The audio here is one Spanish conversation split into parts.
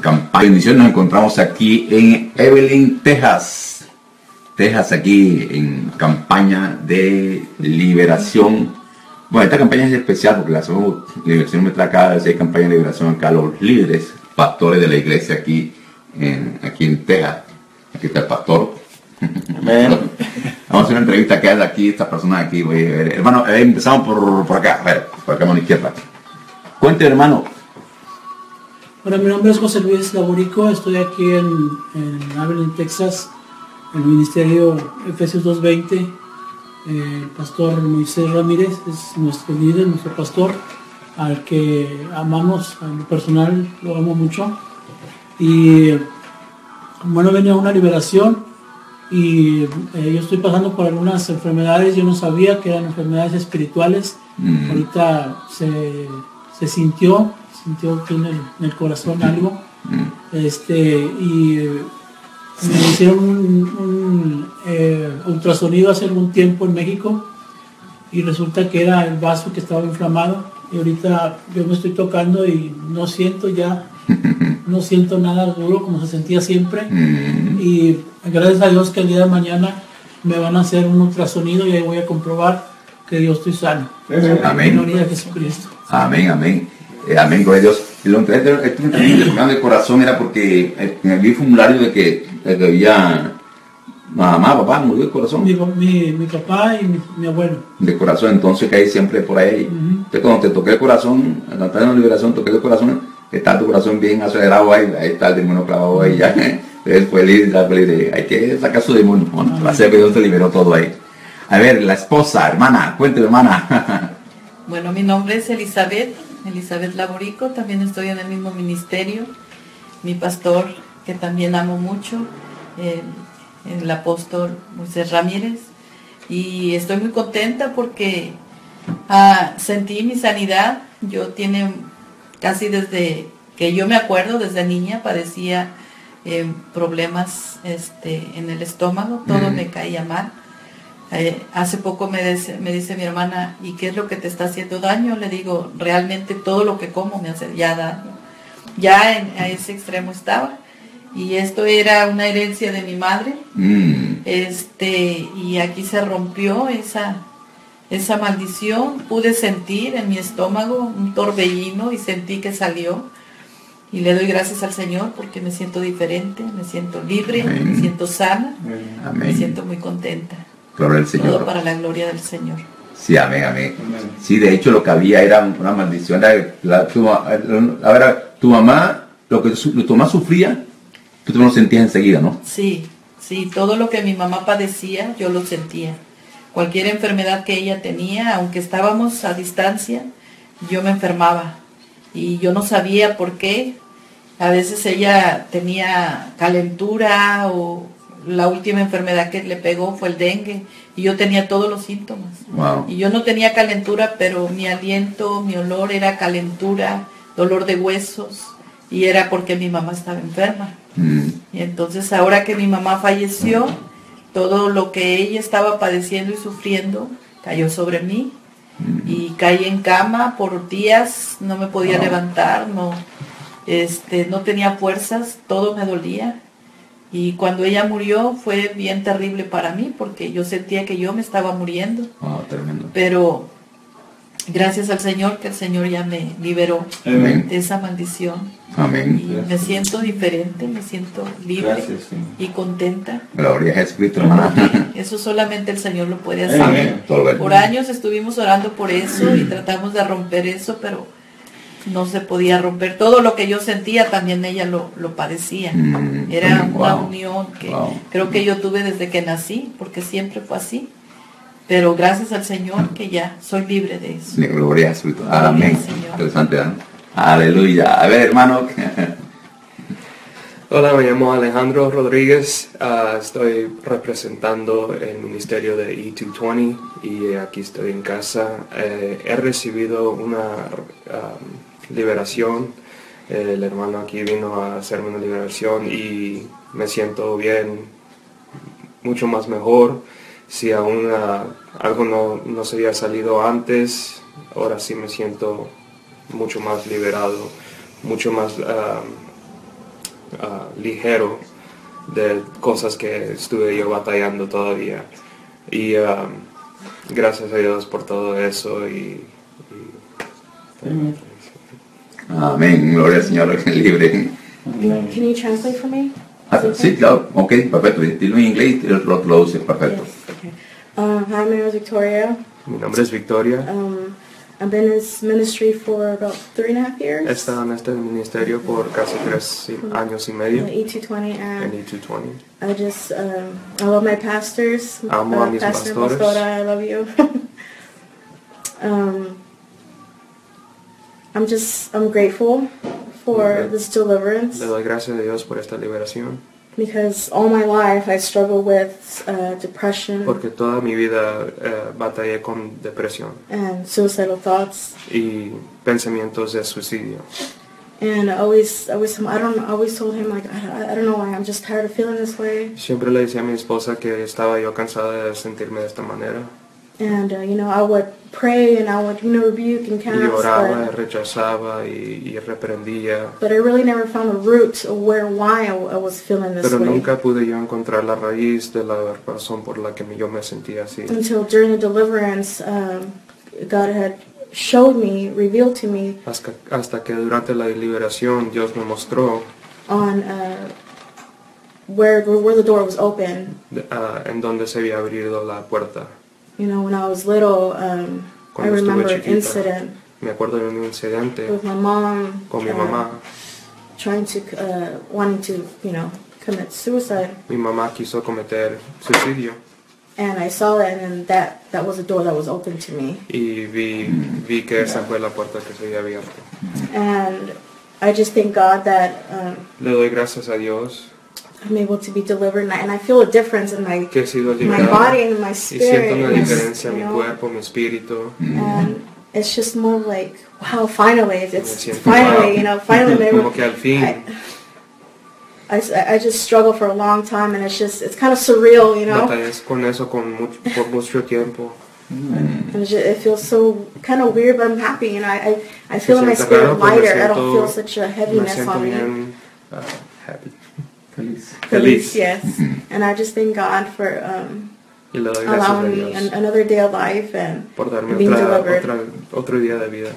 campaña. Bendiciones, nos encontramos aquí en Evelyn, Texas. Texas, aquí en campaña de liberación. Bueno, esta campaña es especial porque la hacemos, liberación me trae cada vez hay campaña de liberación acá a los líderes, pastores de la iglesia aquí en, aquí en Texas. Aquí está el pastor. Vamos a hacer una entrevista que hay aquí, esta persona aquí. Voy a ver. Hermano, eh, empezamos por, por acá, a ver, por acá a la izquierda. Cuente, hermano, Bueno, mi nombre es José Luis Laborico, estoy aquí en, en Abilene, Texas, en el ministerio Efesios 2.20. Eh, el pastor Moisés Ramírez es nuestro líder, nuestro pastor, al que amamos, a lo personal lo amo mucho. Y bueno, venía una liberación y eh, yo estoy pasando por algunas enfermedades, yo no sabía que eran enfermedades espirituales, Mm. ahorita se, se sintió, sintió que en el, en el corazón algo, mm, este, y me hicieron un, un, eh, ultrasonido hace algún tiempo en México y resulta que era el vaso que estaba inflamado y ahorita yo me estoy tocando y no siento ya, no siento nada duro como se sentía siempre mm, y gracias a Dios que el día de mañana me van a hacer un ultrasonido y ahí voy a comprobar que yo estoy sano. Amén. A Jesucristo. Amén, amén. Eh, amén, gloria a Dios. Y Lo que el corazón era porque eh, vi un formulario de que, había mamá, papá, murió de corazón. Mi, mi, mi papá y mi, mi abuelo. De corazón, entonces que hay siempre por ahí. Entonces cuando te toqué el corazón, estás en la liberación, toqué el corazón, está tu corazón bien acelerado ahí, ahí está el demonio clavado ahí ya. Es feliz, feliz hay que sacar su demonio. Bueno, gracias a Dios te liberó todo ahí. A ver, la esposa, hermana, cuénteme hermana. Bueno, mi nombre es Elizabeth, Elizabeth Laborico, también estoy en el mismo ministerio. Mi pastor, que también amo mucho, eh, el apóstol Moisés Ramírez. Y estoy muy contenta porque ah, sentí mi sanidad. Yo tiene casi desde que yo me acuerdo, desde niña, padecía eh, problemas este, en el estómago, todo Mm. me caía mal. Eh, hace poco me dice, me dice mi hermana, ¿y qué es lo que te está haciendo daño? Le digo, realmente todo lo que como me hace ya daño. Ya en- a ese extremo estaba. Y esto era una herencia de mi madre. Mm, Este, y aquí se rompió esa, esa maldición. Pude sentir en mi estómago un torbellino y sentí que salió. Y le doy gracias al Señor porque me siento diferente, me siento libre, Amén. me siento sana, me siento muy contenta. Gloria al Todo Señor. para la gloria del Señor. Sí, amén, amén. Sí, de hecho lo que había era una maldición. La- tu, tu mamá, lo que su- tu mamá sufría, tú te lo sentías enseguida, ¿no? Sí, sí, todo lo que mi mamá padecía, yo lo sentía. Cualquier enfermedad que ella tenía, aunque estábamos a distancia, yo me enfermaba. Y yo no sabía por qué. A veces ella tenía calentura o la última enfermedad que le pegó fue el dengue. Y yo tenía todos los síntomas. Wow. Y yo no tenía calentura, pero mi aliento, mi olor era calentura, dolor de huesos. Y era porque mi mamá estaba enferma. Mm, Y entonces ahora que mi mamá falleció, todo lo que ella estaba padeciendo y sufriendo cayó sobre mí. Y caí en cama por días, no me podía Wow. levantar, no, este, no tenía fuerzas, todo me dolía. Y cuando ella murió fue bien terrible para mí porque yo sentía que yo me estaba muriendo. wow, tremendo. Pero gracias al Señor que el Señor ya me liberó Amén. de esa maldición. Y Amén. me siento diferente, me siento libre Gracias, y contenta. Gloria a Jesucristo, hermana. Eso solamente el Señor lo puede hacer. Amén. Por años estuvimos orando por eso y tratamos de romper eso, pero no se podía romper. Todo lo que yo sentía también ella lo, lo padecía. Mm, Era mm, una wow, unión que wow. creo que yo tuve desde que nací, porque siempre fue así. Pero gracias al Señor que ya soy libre de eso. Gloria a al Amén. Señor. Interesante, ¿verdad? Aleluya. A ver, hermano. Hola, me llamo Alejandro Rodríguez. ah, estoy representando el ministerio de E220 y aquí estoy en casa. Eh, he recibido una ah, liberación. El hermano aquí vino a hacerme una liberación y me siento bien, mucho más mejor. Si aún ah, algo no, no se había salido antes, ahora sí me siento mucho más liberado, mucho más... ah, ah, ligero de cosas que estuve yo batallando todavía. Y gracias a Dios por todo eso y- Amén, gloria al Señor, que libre. Can you translate for me? Ah, sí, claro, ok, perfecto. Dilo en inglés y lo traduces, perfecto. Yes. Okay. Uh, hi, my name is Victoria. mi nombre es Victoria. Um, I've been in this ministry for about three and a half years. He estado en este ministerio por casi tres años y medio the E220 en and E220. I just um, I love my pastors. Amo a Uh, mis Pastor pastores. Pastora, I love you. um, I'm just I'm grateful for Okay. this deliverance Le doy gracias a Dios por esta liberación because all my life I struggled with uh, depression porque toda mi vida eh, batallé con depresión and suicidal thoughts. y pensamientos de suicidio. And I always, always, I don't, I always told him like, I, I don't know why, I'm just tired of feeling this way. Siempre le decía a mi esposa que estaba yo cansada de sentirme de esta manera. And uh, you know, I would pray and I would, you know, rebuke and Y cast, oraba, y but, rechazaba y, y reprendía. but I really never found a root of where why I, I was feeling this Pero way nunca pude yo encontrar la raíz de la razón por la que yo me sentía así. until during the deliverance, um, God had showed me, revealed to me Hasta, hasta que durante la liberación Dios me mostró on uh, where where the door was open. de- ah, en donde se había abierto la puerta. You know, when I was little, um, I remember an incident Me acuerdo de un incidente with my mom. con mi uh, mamá. trying to uh, wanting to you know commit suicide Mi mamá quiso cometer suicidio and I saw it and that that was a door that was open to me y vi, vi que esa fue la puerta que se había and I just thank God that um, Le doy gracias a Dios I'm able to be delivered and I, and I feel a difference in my que he sido my body and my y spirit siento una diferencia en you mi know, cuerpo, mi espíritu. and it's just more like wow finally it's, it's finally wow. you know finally I'm Como que al fin, I, I, I just struggle for a long time and it's just it's kind of surreal you know batallé con eso con mucho, por mucho tiempo. And just, it feels so kind of weird, but I'm happy, and I I, I feel my spirit raro, pero lighter. I don't feel such a heaviness on me. bien ah, happy. Feliz. Feliz. yes. And I just thank God for um, allowing me an, another day of life and por darme being otra, delivered. otra, otro día de vida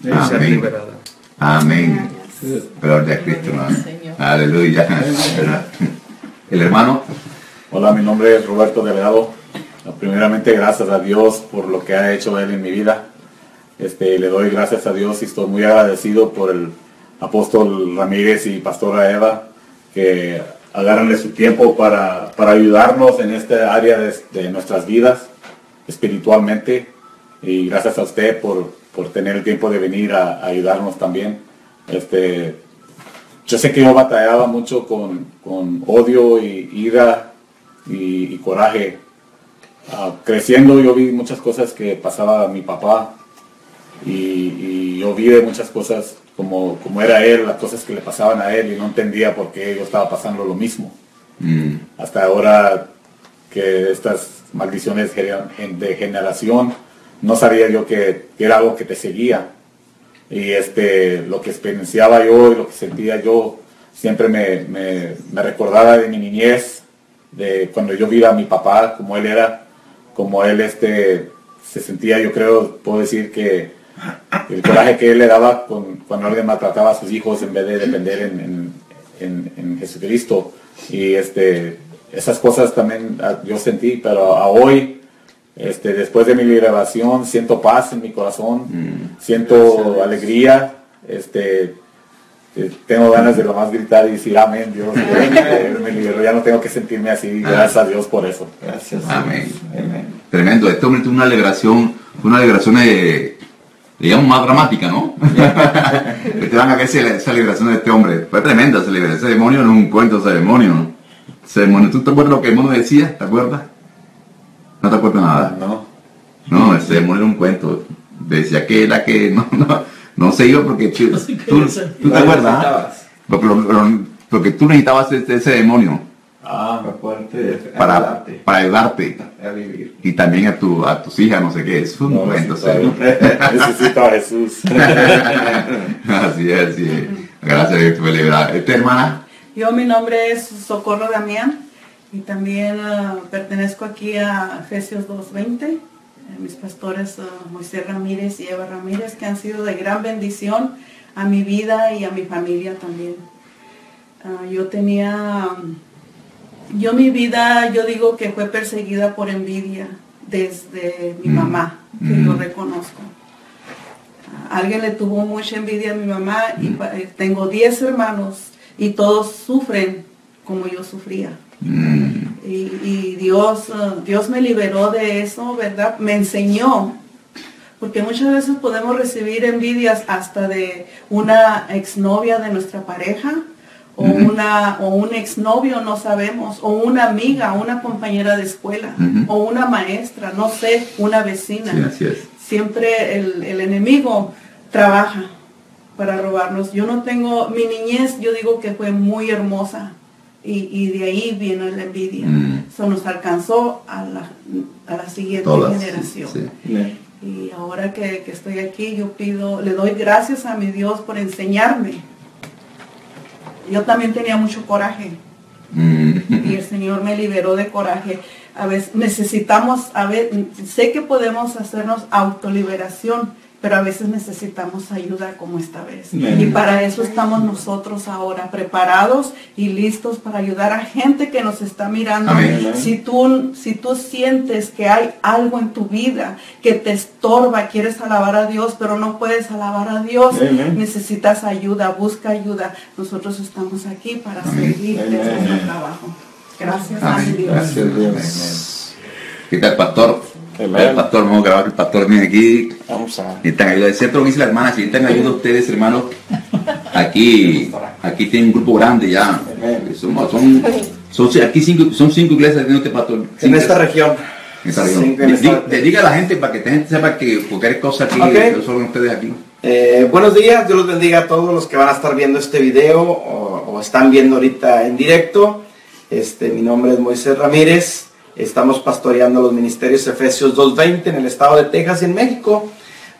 y ser Amén. liberada. Amén. Yes. Gloria a Cristo. Señor. Aleluya. El hermano, Hola, mi nombre es Roberto Delgado. Primeramente, gracias a Dios por lo que ha hecho Él en mi vida. Este, le doy gracias a Dios y estoy muy agradecido por el apóstol Ramírez y pastora Eva que agarran su tiempo para, para ayudarnos en esta área de, de nuestras vidas espiritualmente. Y gracias a usted por, por tener el tiempo de venir a, ayudarnos también. Este, yo sé que yo batallaba mucho con, con odio y ira y, coraje. Ah, creciendo yo vi muchas cosas que pasaba mi papá y, y yo vi de muchas cosas como, como era él, las cosas que le pasaban a él y no entendía por qué yo estaba pasando lo mismo. mm, Hasta ahora que estas maldiciones de generación, no sabía yo que, que era algo que te seguía y este lo que experienciaba yo y lo que sentía yo siempre me, me- me recordaba de mi niñez de cuando yo vi a mi papá como él era como él este se sentía yo creo puedo decir que el coraje que él le daba con- cuando alguien maltrataba a sus hijos en vez de depender en, en- en- en Jesucristo y este esas cosas también ah, yo sentí pero a hoy este, después de mi liberación siento paz en mi corazón, siento alegría, este, eh, tengo ganas de lo más gritar y decir amén, Dios, me liberó, ya no tengo que sentirme así, gracias a Dios por eso. Gracias. Amén. Amén. Tremendo. Este hombre tuvo una liberación, fue una liberación de, digamos, más dramática, ¿no? Ustedes van a ver esa, esa liberación de este hombre. Fue tremenda esa liberación. Ese demonio no es un cuento, ese demonio, ¿no? Ese demonio, ¿tú te acuerdas lo que el demonio decía? ¿Te acuerdas? No te acuerdas nada. ¿no? No, ese demonio era un cuento. Decía que era que no, no, no se iba porque tú, ese- tú te acuerdas. ah? Porque tú necesitabas ese, ese demonio Ah, Para poderte para, ayudarte para ayudarte. a vivir. Y también a, tu, a tus hijas, no sé qué. Es un no, cuento. necesito, serio. necesito a Jesús. así es, así es. Gracias a Dios liberada. Esta hermana, Yo mi nombre es Socorro Damián y también uh, pertenezco aquí a Efesios 2.20. Eh, mis pastores uh, Moisés Ramírez y Eva Ramírez que han sido de gran bendición a mi vida y a mi familia también. Uh, yo tenía, um, yo mi vida, yo digo que fue perseguida por envidia desde mi Mm. mamá, que yo Mm. reconozco. Alguien le tuvo mucha envidia a mi mamá y pa- eh, tengo 10 hermanos y todos sufren como yo sufría. Mm, Y, y Dios, eh, Dios me liberó de eso, ¿verdad? Me enseñó. Porque muchas veces podemos recibir envidias hasta de una exnovia de nuestra pareja, o, una, o un exnovio, no sabemos, o una amiga, una compañera de escuela, o una maestra, no sé, una vecina sí, así es. siempre el, el enemigo trabaja para robarnos. Yo no tengo, mi niñez yo digo que fue muy hermosa y, y de ahí viene la envidia. Eso nos alcanzó a la, a la siguiente Todas. sí, generación. sí. Y ahora que, que estoy aquí, yo pido, le doy gracias a mi Dios por enseñarme. Yo también tenía mucho coraje Mm, y el Señor me liberó de coraje. A veces necesitamos, a ver, sé que podemos hacernos autoliberación, pero a veces necesitamos ayuda como esta vez. Y para eso estamos nosotros ahora, preparados y listos para ayudar a gente que nos está mirando. Amén. Si tú, si tú sientes que hay algo en tu vida que te estorba, quieres alabar a Dios, pero no puedes alabar a Dios, necesitas ayuda, busca ayuda. Nosotros estamos aquí para Amén. Amén. nuestro trabajo. Gracias a. Dios. Gracias Dios. ¿Qué tal, pastor? El pastor, vamos a grabar el pastor viene aquí. Vamos a... Necesitan ayuda. Lo que dice la hermana, si necesitan ayuda ustedes, hermanos, aquí, aquí tienen un grupo grande ya. Somos- son, son, aquí cinco, son cinco iglesias de este pastor. En esta región. en esta región. Cinco en Di- esta- di- diga a la gente para que la gente sepa que cualquier cosa aquí, Ok. que son ustedes aquí. Eh, buenos días, Dios los bendiga a todos los que van a estar viendo este video o, o están viendo ahorita en directo. Este, mi nombre es Moisés Ramírez. Estamos pastoreando los ministerios Efesios 2.20 en el estado de Texas y en México.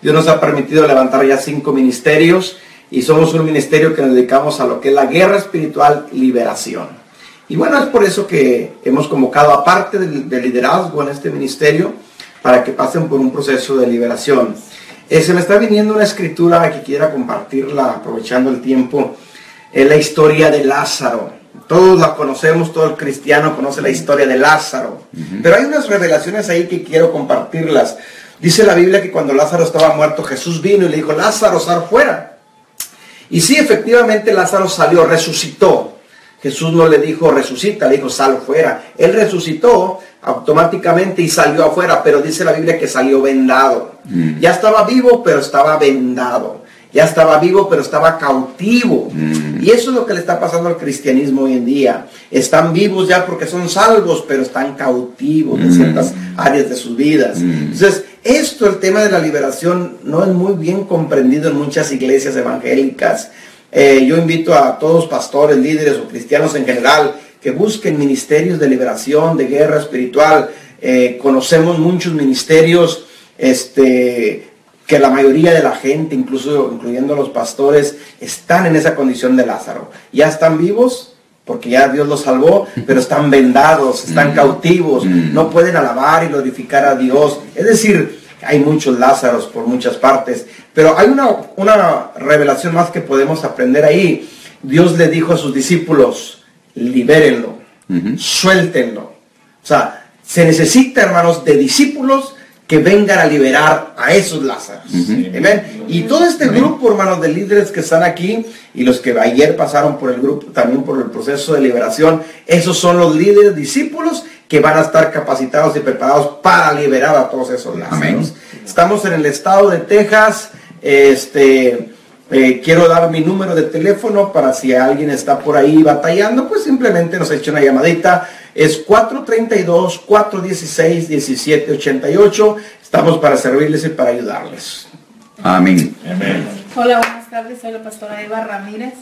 Dios nos ha permitido levantar ya cinco ministerios y somos un ministerio que nos dedicamos a lo que es la guerra espiritual liberación. Y bueno, es por eso que hemos convocado a parte del, del liderazgo en este ministerio para que pasen por un proceso de liberación. Eh, se me está viniendo una escritura que quiera compartirla aprovechando el tiempo. Es la historia de Lázaro. Todos la conocemos, todo el cristiano conoce la historia de Lázaro. Pero hay unas revelaciones ahí que quiero compartirlas. Dice la Biblia que cuando Lázaro estaba muerto, Jesús vino y le dijo, Lázaro, sal fuera. Y sí, efectivamente Lázaro salió, resucitó. Jesús no le dijo resucita, le dijo sal fuera. Él resucitó automáticamente y salió afuera, pero dice la Biblia que salió vendado. Mm. Ya estaba vivo, pero estaba vendado. Ya estaba vivo, pero estaba cautivo. Mm. Y eso es lo que le está pasando al cristianismo hoy en día. Están vivos ya porque son salvos, pero están cautivos de Mm. ciertas áreas de sus vidas. Mm. Entonces, esto, el tema de la liberación, no es muy bien comprendido en muchas iglesias evangélicas. Eh, yo invito a todos pastores, líderes o cristianos en general que busquen ministerios de liberación, de guerra espiritual. Eh, conocemos muchos ministerios este, que la mayoría de la gente, incluso incluyendo los pastores, están en esa condición de Lázaro. Ya están vivos porque ya Dios los salvó, pero están vendados, están Mm. cautivos, Mm. no pueden alabar y glorificar a Dios. Es decir, hay muchos Lázaros por muchas partes, pero hay una, una revelación más que podemos aprender ahí. Dios le dijo a sus discípulos, libérenlo, suéltenlo. O sea, se necesita, hermanos, de discípulos que vengan a liberar a esos Lázaros. Amén. Y todo este grupo, hermanos, de líderes que están aquí y los que ayer pasaron por el grupo, también por el proceso de liberación, esos son los líderes discípulos que van a estar capacitados y preparados para liberar a todos esos Lázaros. Amén. Estamos en el estado de Texas. Este, eh, quiero dar mi número de teléfono para si alguien está por ahí batallando, pues simplemente nos eche una llamadita. Es 432-416-1788. Estamos para servirles y para ayudarles. Amén. Hola, buenas tardes, soy la pastora Eva Ramírez.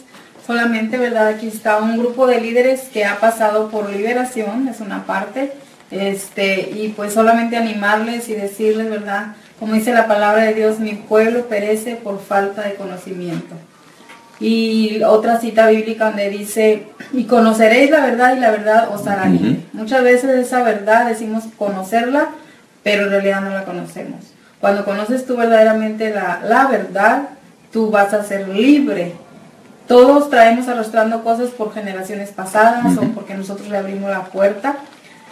Solamente, ¿verdad? Aquí está un grupo de líderes que ha pasado por liberación, es una parte. Este, y pues solamente animarles y decirles, ¿verdad? Como dice la palabra de Dios, mi pueblo perece por falta de conocimiento. Y otra cita bíblica donde dice, y conoceréis la verdad y la verdad os hará libre. Muchas veces esa verdad decimos conocerla, pero en realidad no la conocemos. Cuando conoces tú verdaderamente la, la verdad, tú vas a ser libre. Todos traemos arrastrando cosas por generaciones pasadas o porque nosotros le abrimos la puerta.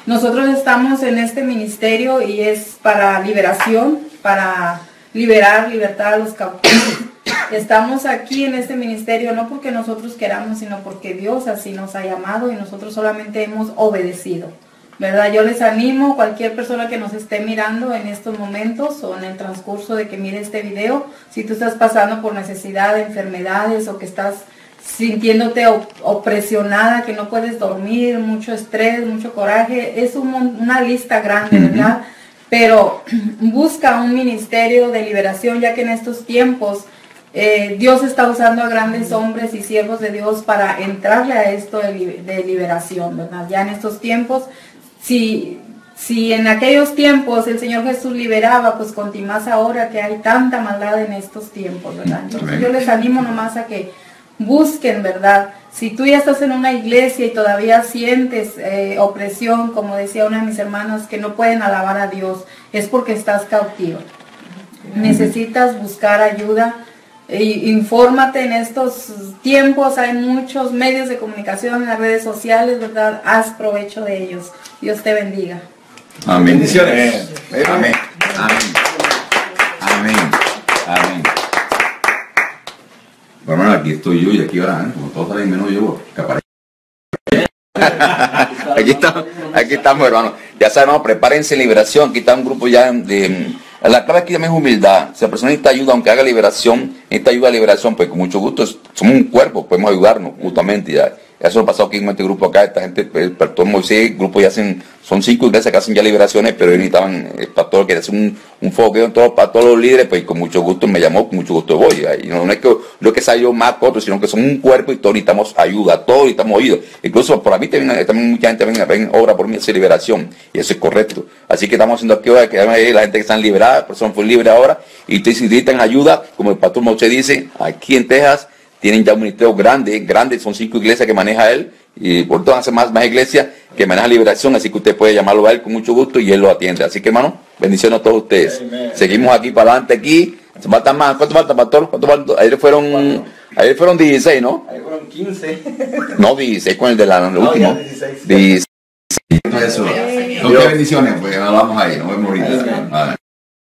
Nosotros estamos en este ministerio y es para liberación, para liberar, libertad a los cautivos. Estamos aquí en este ministerio no porque nosotros queramos, sino porque Dios así nos ha llamado y nosotros solamente hemos obedecido. ¿Verdad? Yo les animo, cualquier persona que nos esté mirando en estos momentos o en el transcurso de que mire este video, si tú estás pasando por necesidad de enfermedades o que estás sintiéndote opresionada, que no puedes dormir, mucho estrés, mucho coraje, es una lista grande, ¿verdad? Pero busca un ministerio de liberación, ya que en estos tiempos eh, Dios está usando a grandes hombres y siervos de Dios para entrarle a esto de, liberación, ¿verdad? Ya en estos tiempos, si, si en aquellos tiempos el Señor Jesús liberaba, pues más ahora que hay tanta maldad en estos tiempos, ¿verdad? Entonces yo les animo nomás a que busquen, ¿verdad? Si tú ya estás en una iglesia y todavía sientes eh, opresión, como decía una de mis hermanas, que no pueden alabar a Dios, es porque estás cautivo. Necesitas buscar ayuda infórmate en estos tiempos, hay muchos medios de comunicación en las redes sociales, ¿verdad? Haz provecho de ellos. Dios te bendiga. Amén. Bendiciones. Amén. Amén. Amén. Amén. Bueno, aquí estoy yo y aquí ahora, ¿eh? como todos saben menos yo, que aquí estamos, aquí estamos, hermano. Ya sabemos, prepárense liberación. Aquí está un grupo ya de la clave aquí también es humildad. Si la persona necesita ayuda, aunque haga liberación, necesita ayuda a liberación, pues con mucho gusto, somos un cuerpo, podemos ayudarnos mutuamente. Ya. Eso ha pasado aquí en este grupo acá, esta gente, el pastor Moisés, grupo ya hacen, son cinco iglesias que hacen ya liberaciones, pero ellos necesitaban, el pastor que hace un, un fogueo todo, para todos los líderes, pues con mucho gusto me llamó, con mucho gusto voy. No, es que lo que sea más que otro, sino que son un cuerpo y todos necesitamos ayuda, todos necesitamos oído. Incluso por mí también, también mucha gente ven, ven obra por mí, hace liberación, y eso es correcto. Así que estamos haciendo aquí ahora que la gente que están liberadas, personas fue libre ahora, y necesitan ayuda, como el pastor Moisés dice, aquí en Texas, tienen ya un ministerio grande, grande, son cinco iglesias que maneja él, y por todo hace más, más iglesias que maneja liberación, así que usted puede llamarlo a él con mucho gusto y él lo atiende. Así que hermano, bendiciones a todos ustedes. Seguimos aquí para adelante aquí. Se faltan más, ¿cuánto falta, pastor? ¿Cuánto falta? Ayer fueron, ayer fueron 16, ¿no? Ayer fueron 15. No, 16 con el de la, último. 16. 16. Eso. bendiciones, pues vamos ahí, nos vemos ahorita.